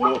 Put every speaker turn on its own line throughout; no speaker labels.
Uhul!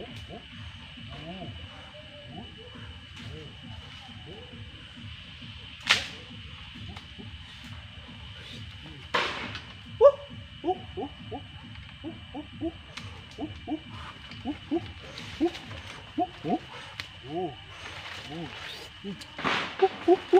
Uh, uh, uh.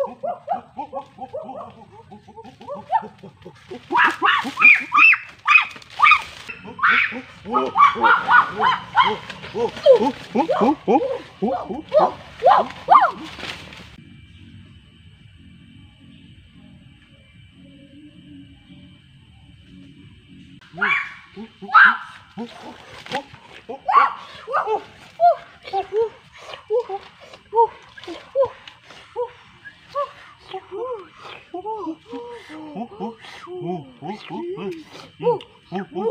Uh, uh, uh.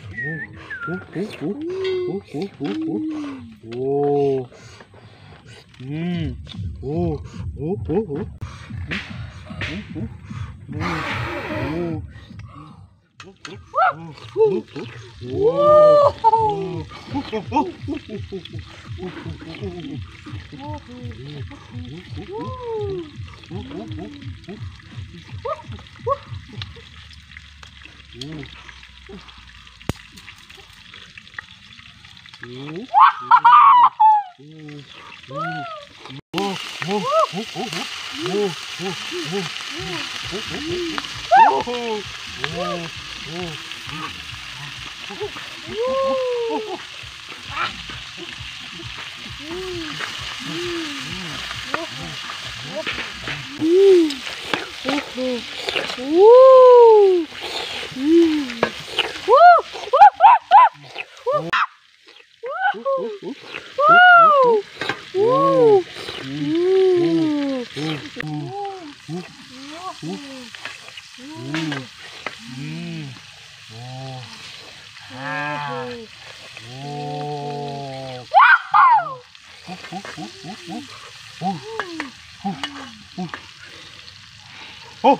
Oh. Hum. Oh, oh, oh, oh. Woo! 오. 오. 오. 오.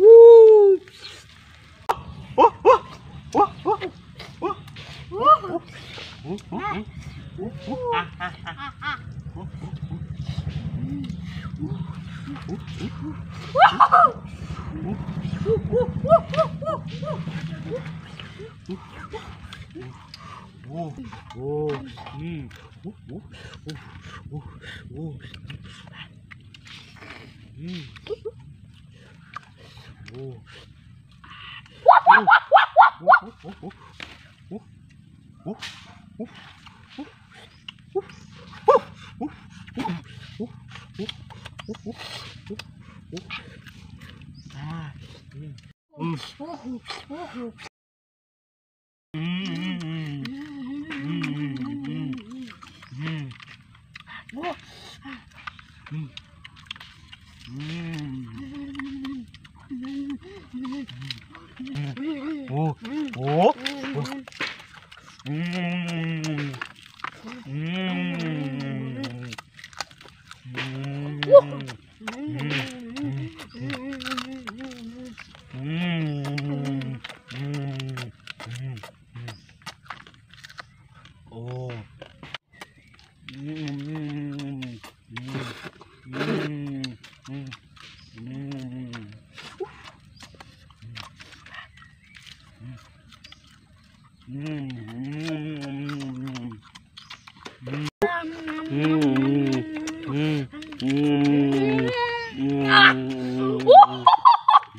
음. 음. Mm.